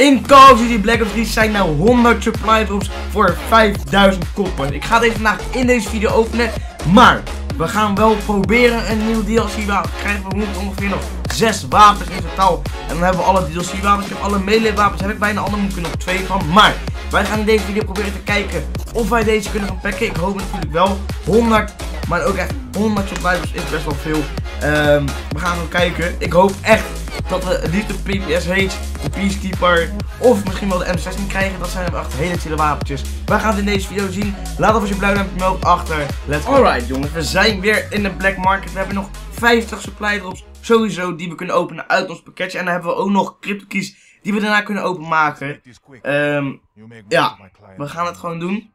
In Call of Duty Black Ops 3 zijn nou 100 supply drops voor 5000 koppen. Ik ga deze vandaag in deze video openen, maar we gaan wel proberen een nieuw DLC wapen te krijgen. We moeten ongeveer nog 6 wapens in totaal. En dan hebben we alle DLC wapens. Ik heb alle melee wapens, heb ik bijna alle, moet ik nog 2 van. Maar wij gaan in deze video proberen te kijken of wij deze kunnen gaan pakken. Ik hoop natuurlijk wel 100, maar ook echt 100 supply drops is best wel veel. Um, we gaan gewoon kijken. Ik hoop echt dat we niet de PPSH, de Peacekeeper of misschien wel de M16 krijgen. Dat zijn echt hele chille wapentjes. We gaan het in deze video zien. Laat alvast je blauw duimpje omhoog achter. Let's go. Alright jongens, we zijn weer in de black market. We hebben nog 50 supply drops sowieso die we kunnen openen uit ons pakketje. En dan hebben we ook nog crypto keys die we daarna kunnen openmaken. Um, ja, we gaan het gewoon doen.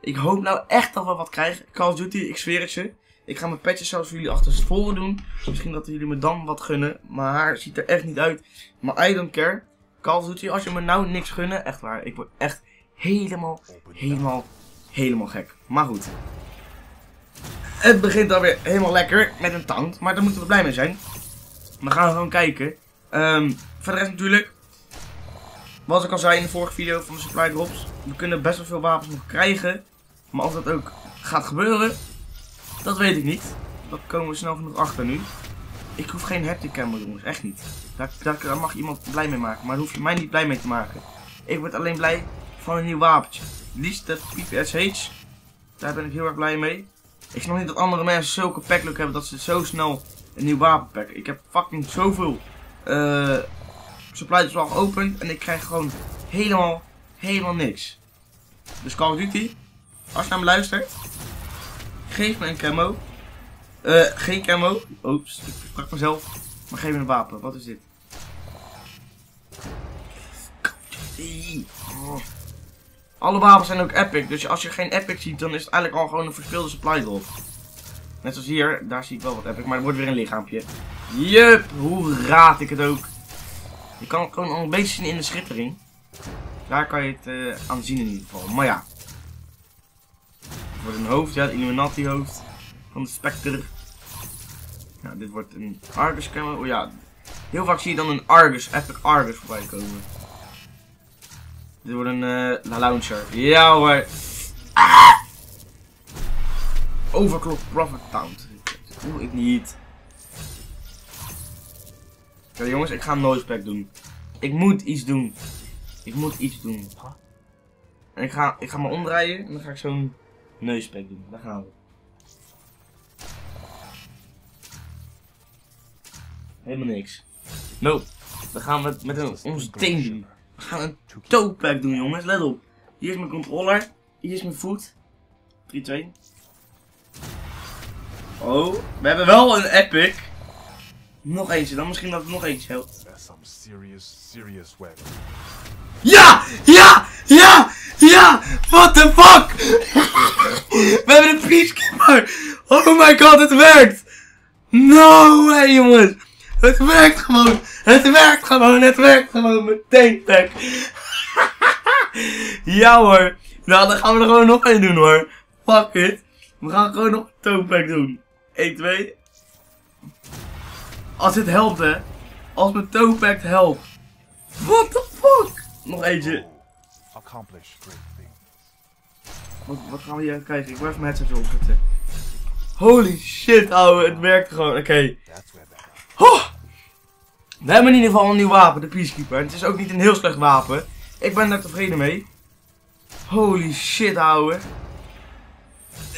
Ik hoop nou echt dat we wat krijgen. Call of Duty, ik zweer het je. Ik ga mijn petjes zelfs voor jullie achter voren doen. Misschien dat jullie me dan wat gunnen. Mijn haar ziet er echt niet uit. Maar I don't care. Call of Duty, als je me nou niks gunnen. Echt waar. Ik word echt helemaal, helemaal, helemaal gek. Maar goed. Het begint alweer helemaal lekker met een tank. Maar daar moeten we blij mee zijn. We gaan gewoon kijken. Voor de rest natuurlijk. Wat ik al zei in de vorige video van de supply drops. We kunnen best wel veel wapens nog krijgen. Maar of dat ook gaat gebeuren, dat weet ik niet. Dat komen we snel genoeg achter nu. Ik hoef geen haptic camera jongens, echt niet. Daar, mag iemand blij mee maken, maar daar hoef je mij niet blij mee te maken. Ik word alleen blij van een nieuw wapentje. Liefst de PPSH. Daar ben ik heel erg blij mee. Ik snap niet dat andere mensen zulke packlook hebben dat ze zo snel een nieuw wapen pakken. Ik heb fucking zoveel uh, supplies al geopend en ik krijg gewoon helemaal, helemaal niks. Dus Call of Duty, als je naar me luistert, Geef me een camo. Uh, geen camo. Oeps, ik sprak mezelf. Maar geef me een wapen. Wat is dit? Oh. Alle wapens zijn ook epic. Dus als je geen epic ziet, dan is het eigenlijk al gewoon een verspeelde supply drop. Net zoals hier. Daar zie ik wel wat epic. Maar er wordt weer een lichaampje. Jup. Hoe raad ik het ook. Je kan het gewoon al een beetje zien in de schittering. Daar kan je het uh, aan zien in ieder geval. Maar ja wordt een hoofd, ja, het Illuminati hoofd van de Spectre. Ja, dit wordt een Argus camera. Oh ja, heel vaak zie je dan een Argus, Epic Argus voorbij komen. Dit wordt een uh, launcher. Ja hoor. Ah! Overclock Profit Taunt. Dat doe ik niet. Ja, jongens, ik ga een noise pack doen. Ik moet iets doen. Ik moet iets doen. En ik ga, ik ga me omdraaien en dan ga ik zo'n neuspek doen. Daar gaan we. Helemaal niks. Nope. Dan gaan we met een, onze teen doen. We gaan een toe-pack doen, jongens. Let op. Hier is mijn controller. Hier is mijn voet. 3, 2. Oh, we hebben wel een epic. Nog eentje, dan misschien dat het nog eentje helpt. Ja! Ja! Ja! Ja! What the fuck? We hebben een peacekeeper! Oh my god, het werkt! No way, jongens! Het werkt gewoon! Het werkt gewoon! Het werkt gewoon! Meteen pack! ja hoor! Nou, dan gaan we er gewoon nog één doen hoor! Fuck it! We gaan gewoon nog een toonpack doen. 1, 2. Als dit helpt hè! Als mijn toonpack helpt! What the fuck? Nog eentje. Wat, wat gaan we hier krijgen? Ik wil even mijn headset opzetten. Holy shit, ouwe. Het werkt gewoon. Oké. Okay. We hebben in ieder geval een nieuw wapen, de Peacekeeper. Het is ook niet een heel slecht wapen. Ik ben daar tevreden mee. Holy shit, ouwe.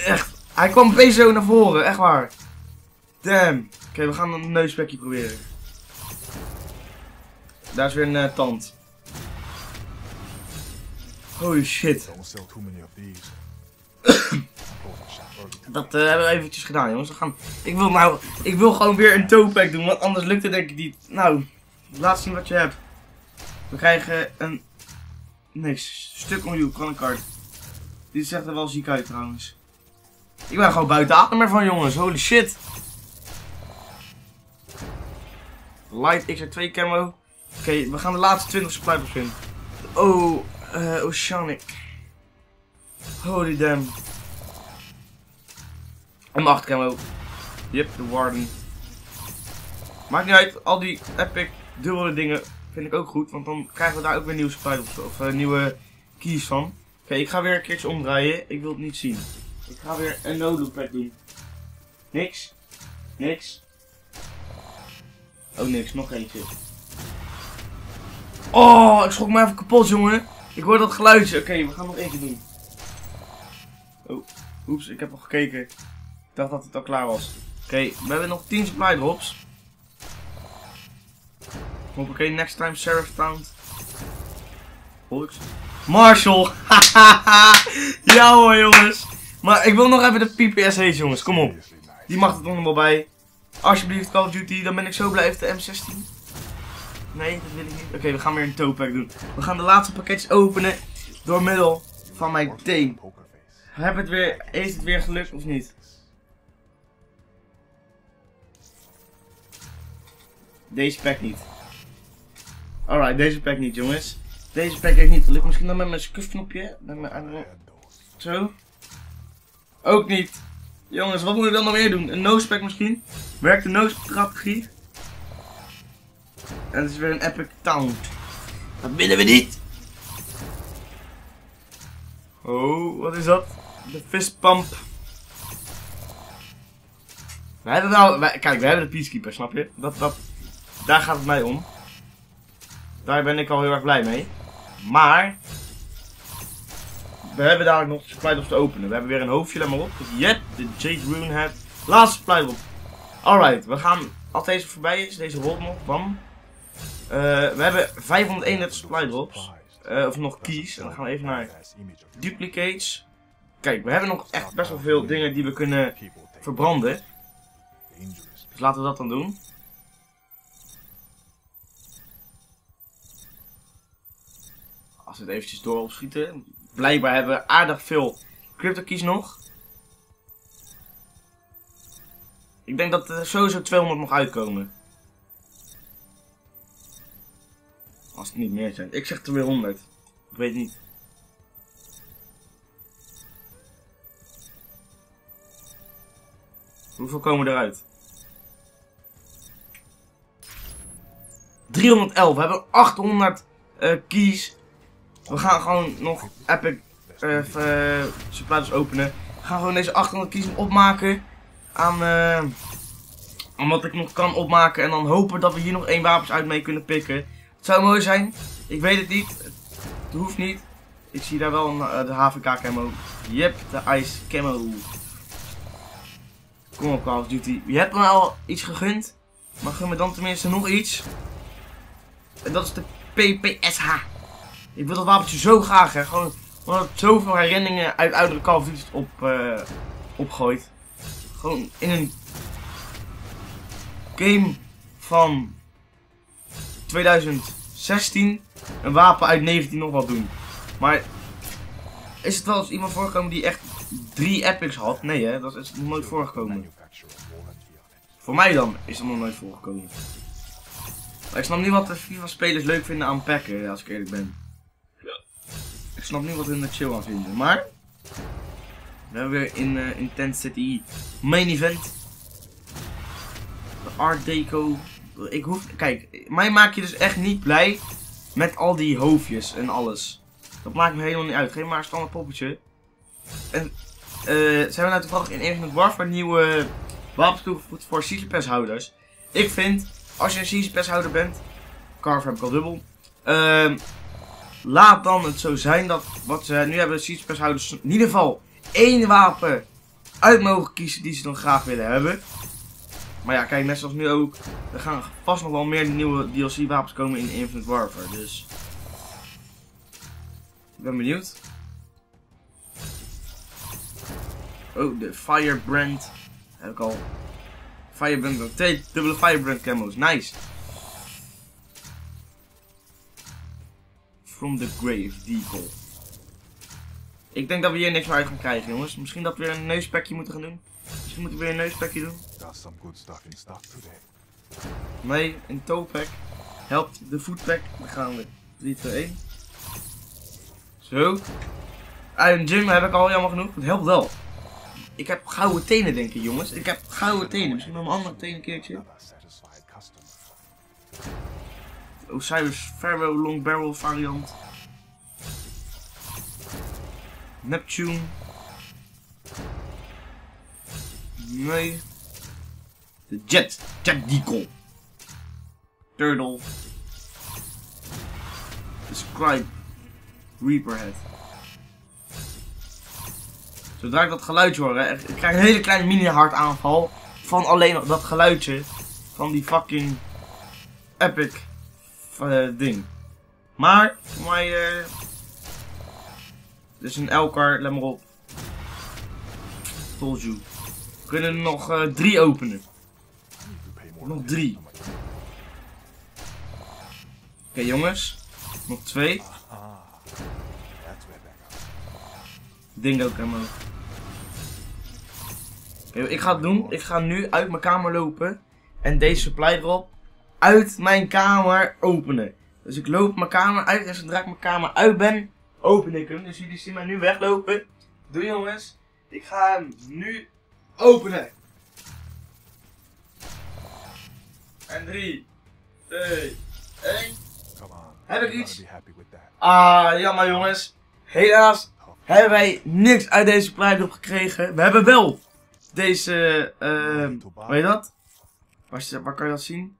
Echt. Hij kwam opeens zo naar voren. Echt waar. Damn. Oké, we gaan een neuspekje proberen. Daar is weer een uh, tand. Holy shit. Dat uh, hebben we eventjes gedaan, jongens. We gaan... ik, wil nou, ik wil gewoon weer een toe-pack doen, want anders lukt het denk ik niet. Nou, laat zien wat je hebt. We krijgen een... Niks. Stuk on you, card. Dit zegt er wel ziek uit trouwens. Ik ben gewoon buiten adem ervan, jongens. Holy shit. Light XR2 camo. Oké, we gaan de laatste 20 supply vinden. Oh, uh, Oceanic. Holy damn. En mijn achtercamo. Yep, de Warden. Maakt niet uit, al die epic dubbele dingen vind ik ook goed, want dan krijgen we daar ook weer nieuwe supply of, eh, nieuwe keys van. Oké, ik ga weer een keertje omdraaien. Ik wil het niet zien. Ik ga weer een no doen. Niks. Niks. Oh, niks. Nog eentje. Oh, ik schrok me even kapot, jongen. Ik hoor dat geluidje. Oké, we gaan nog eentje doen. Oh, oeps, ik heb al gekeken. Ik dacht dat het al klaar was. Oké, we hebben nog 10 supply drops. Oké, next time Sheriff Pound. Volks. Marshall! ja hoor jongens. Maar ik wil nog even de PPS heet jongens, kom op. Die mag er nog wel bij. Alsjeblieft Call of Duty, dan ben ik zo blij de M16. Nee, dat wil ik niet. Oké, we gaan weer een toepak doen. We gaan de laatste pakketjes openen door middel van mijn teen. Heb het weer, is het weer gelukt of niet? Deze pack niet. Alright, deze pack niet jongens. Deze pack heeft niet. Lukt misschien dan met mijn scuffknopje. Met Zo. Ook niet. Jongens, wat moet ik dan nog meer doen? Een nosepack misschien? Werkt de nose strategie? En het is weer een epic taunt. Dat willen we niet. Oh, wat is dat? De fistpump. We hebben wel, kijk, we hebben de peacekeeper, snap je? Dat, dat, daar gaat het mij om. Daar ben ik al heel erg blij mee. Maar, we hebben daar nog drops te openen. We hebben weer een hoofdje, let maar op. Yep, de Jade Rune Head. Laatste supply drop. Alright, we gaan, als deze voorbij is, deze rolt nog, bam. Uh, we hebben 531 supply drops. Uh, of nog keys. En dan gaan we even naar duplicates. Kijk, we hebben nog echt best wel veel dingen die we kunnen verbranden. Dus laten we dat dan doen. Als we het eventjes door opschieten. Blijkbaar hebben we aardig veel crypto keys nog. Ik denk dat er sowieso 200 nog uitkomen. Als het niet meer zijn. Ik zeg 200. Ik weet niet. Hoeveel komen eruit? 311. We hebben 800 uh, eh, keys. We gaan gewoon nog epic uh, supplies openen. We gaan gewoon deze 800 keys opmaken. Aan, uh, aan wat ik nog kan opmaken. En dan hopen dat we hier nog één wapens uit mee kunnen pikken. Zou mooi zijn. Ik weet het niet. Het hoeft niet. Ik zie daar wel een, de HVK camo. Yep, de ice camo. Kom op Call of Duty. Je hebt me al iets gegund. Maar gun me dan tenminste nog iets. En dat is de PPSH. Ik wil dat wapentje zo graag, hè. Gewoon omdat het zoveel herinneringen uit oudere Call of Duty op, uh. Gewoon in een game van 2016 een wapen uit 19 nog wat doen. Maar is het wel eens iemand voorgekomen die echt drie epics had? Nee hè, dat is nog nooit voorgekomen. Voor mij dan is dat nog nooit voorgekomen. Maar ik snap niet wat de FIFA-spelers leuk vinden aan packen, als ik eerlijk ben. Ik snap niet wat hun er chill aan vinden. Maar, we hebben weer in uh, Intensity Main Event. De Art Deco. Ik hoef, kijk, mij maak je dus echt niet blij met al die hoofdjes en alles. Dat maakt me helemaal niet uit. Geef maar een standaard poppetje. En uh, zijn we nou toevallig in Infinite Warfare nieuwe wapens toegevoegd voor Season Pass houders. Ik vind, als je een Season houder bent, Carver heb ik al dubbel. Uh, laat dan het zo zijn dat wat ze nu hebben, Season Pass houders in ieder geval één wapen uit mogen kiezen die ze dan graag willen hebben. Maar ja, kijk, net zoals nu ook, er gaan vast nog wel meer nieuwe DLC wapens komen in Infinite Warfare. Dus ik ben benieuwd. Oh, de Firebrand. Heb ik al. Firebrand, twee dubbele Firebrand camos. Nice. From the Grave, Deagle. Ik denk dat we hier niks meer uit gaan krijgen, jongens. Misschien dat we weer een neuspekje moeten gaan doen. Misschien moeten we weer een neuspekje doen. Nee, een toepack. Helpt de foodpack. Dan gaan we 3, 2, 1. Zo. Uit een gym heb ik al jammer genoeg. Het helpt wel. Ik heb gouden tenen, denk ik, jongens. Ik heb gouden tenen. Misschien nog een andere tenen een keertje. Osiris Pharaoh Long Barrel variant. Neptune. Nee. De Jet. Jet Deagle. Turtle. De Scribe. Reaperhead. Zodra ik dat geluidje hoor, hè, ik krijg een hele kleine mini hartaanval. Van alleen dat geluidje. Van die fucking epic uh, ding. Maar, voor mij... Uh, dus een Elkar, let maar op. Told you. We kunnen nog uh, drie openen. Nog drie. Oké jongens. Nog twee. Ding ook helemaal. Okay, ik ga het doen. Ik ga nu uit mijn kamer lopen. En deze supply drop uit mijn kamer openen. Dus ik loop mijn kamer uit en zodra ik mijn kamer uit ben, open ik hem. Dus jullie zien mij nu weglopen. Doe jongens. Ik ga hem nu openen. En 3, 2, 1. Heb ik iets? Ah, jammer jongens. Helaas hebben wij niks uit deze drop gekregen. We hebben wel deze, uh, hoe je dat? Waar, waar kan je dat zien?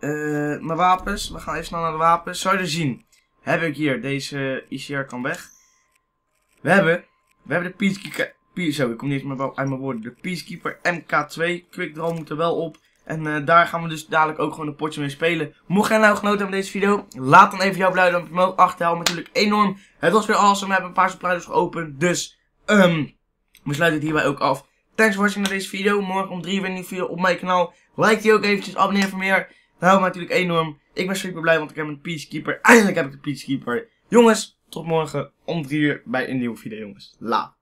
Uh, mijn wapens. We gaan even snel naar de wapens. Zou je er zien? Heb ik hier deze ICR kan weg. We hebben, we hebben de Peacekeeper. Zo, ik kom niet eens uit mijn woorden. De Peacekeeper MK2. Quick Draw moet er wel op. En uh, daar gaan we dus dadelijk ook gewoon een potje mee spelen. Mocht jij nou genoten hebben van deze video, laat dan even jouw blauw duimpje omhoog achterhalen. Natuurlijk enorm. Het was weer awesome. We hebben een paar suppliers geopend. Dus, um, we sluiten het hierbij ook af. Thanks voor watching naar deze video. Morgen om 3 uur weer een nieuwe video op mijn kanaal. Like die ook eventjes, abonneer voor meer. Dat helpt me natuurlijk enorm. Ik ben super blij, want ik heb een Peacekeeper. Eindelijk heb ik de Peacekeeper. Jongens, tot morgen om 3 uur bij een nieuwe video, jongens. Laat.